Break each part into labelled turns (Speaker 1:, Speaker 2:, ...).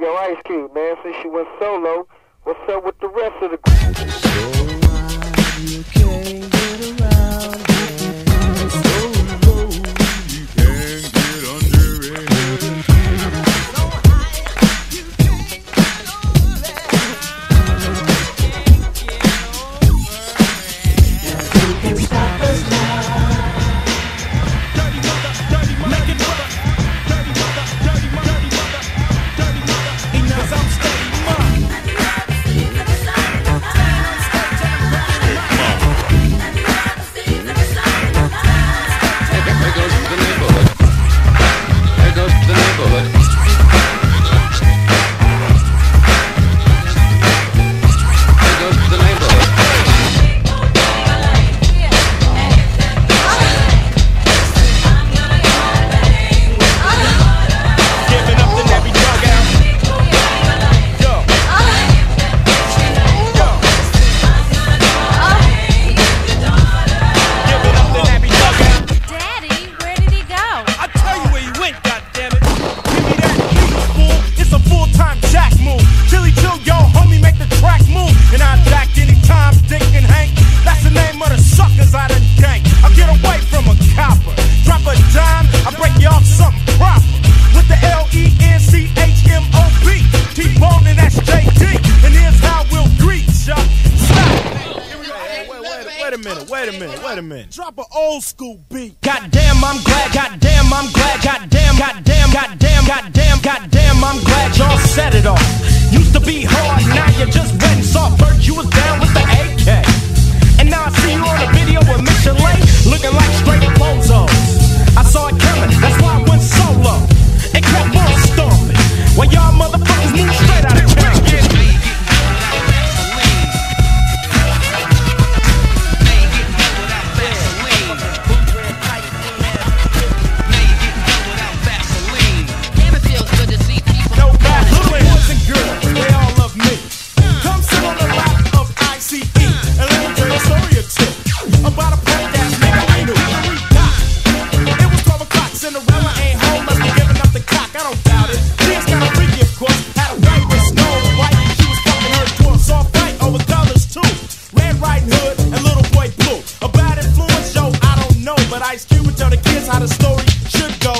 Speaker 1: Your yo, Ice Cube, man, since you went solo, what's up with the rest of the group?
Speaker 2: wait a minute, wait a minute. Drop an old school beat. Goddamn, I'm glad, goddamn, I'm glad, goddamn, goddamn, goddamn, goddamn, goddamn, I'm glad y'all set it off. Used to be hard, now you're just wet and soft, bird, you was down Ice Cube would tell the kids how the story should go.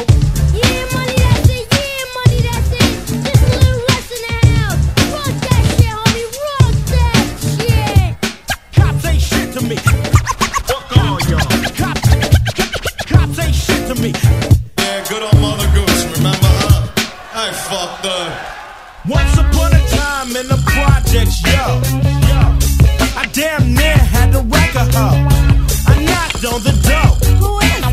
Speaker 3: Yeah, money, that's it. Yeah, money, that's it. Just a little that shit, homie. That shit.
Speaker 2: Cops shit to me. Fuck all y'all. Cops, cops shit to me.
Speaker 4: Yeah, good old Mother Goose. Remember her? I fucked her.
Speaker 2: Once upon a time in the projects, yo. yo. I damn near had to wreck her on the dough.
Speaker 3: Who is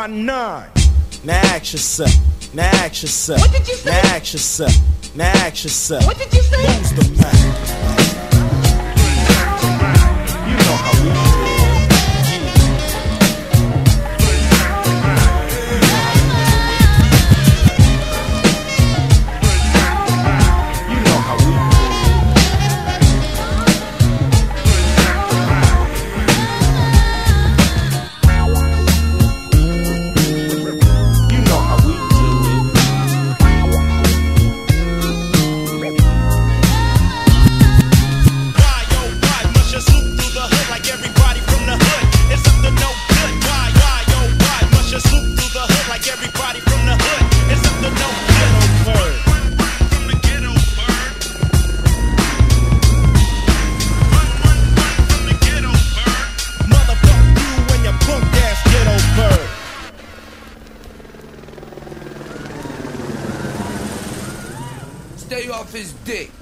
Speaker 2: my nine. Now ask yourself. Now ask yourself. What did you say? Now ask yourself. Now ask yourself. What did you say? Who's the man?
Speaker 5: stay off his dick.